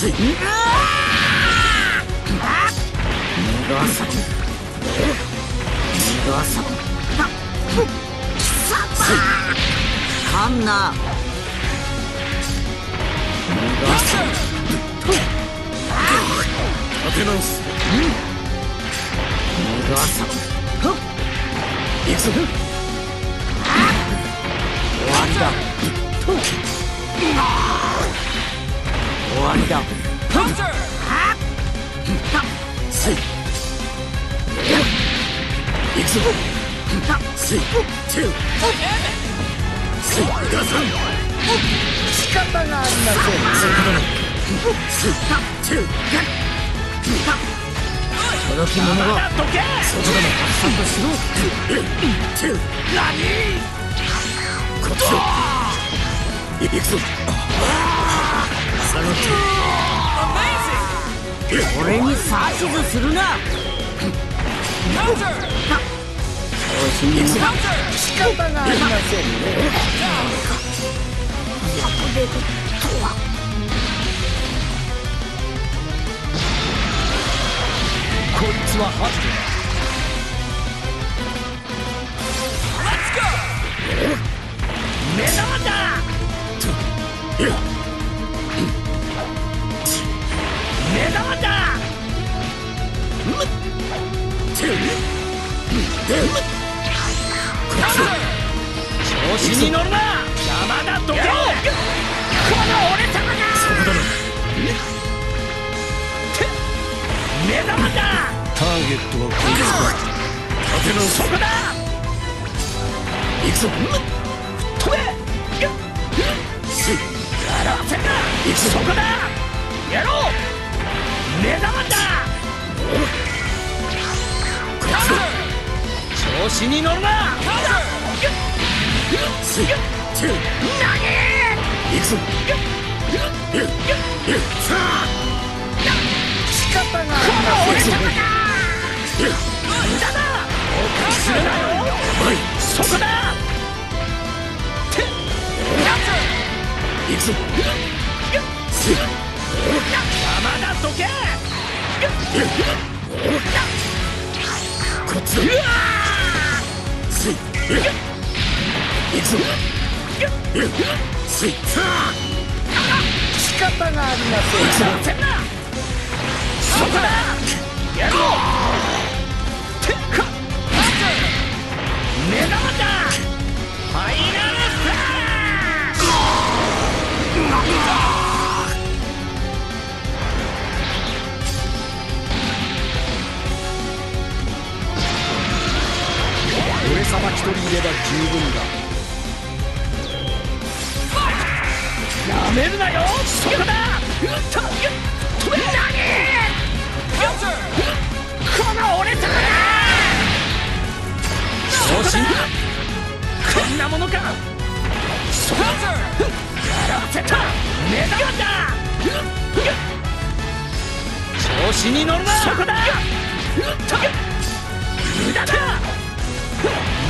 つい逃がさ逃がさカンナ逃がさ立て直す逃がさ行くぞ終わりだ終わりだ。いくぞついチューついガサンいくぞ俺に指図するな。調子に乗る仕方がありませんねこいつはハズ目調子に乗るな山田どけこの俺様がそこだ。な目玉だ。ターゲットはこいつか立て直そこだ。行くぞ飛べやらせんな行くぞそこだ。やろう目玉調子に乗るな。ついチュー行くぞ仕方がありません無駄だおかしなよはいそこだ行くぞつい山田どけこっちだ。い行くぞ。ついさあ仕方がありませんそこだやろう人いれば十分だ。やめるなよ！そこだ。うっとこの俺様だ！調子こんなものか！そこやらせた！目玉だ調子に乗るな。そこだ！無駄だ！目玉だ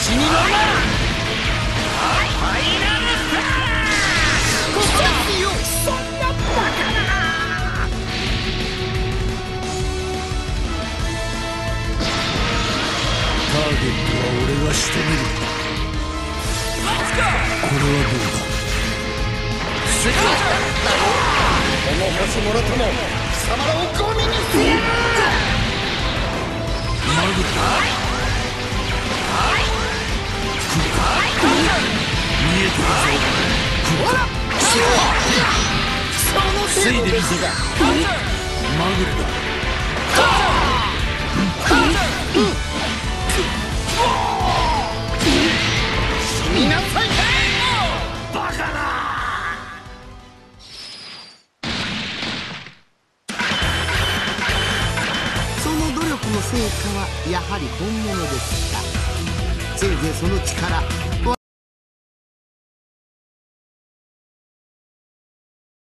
調子に乗るなファイナルスターここだよそんなバカなターゲットは俺が仕留める。これはどうだこの星もろとも貴様らをゴミにする。マグ防いでみせたマグレだ死になさいバカなの成果はやはり本物でした。せいぜいその力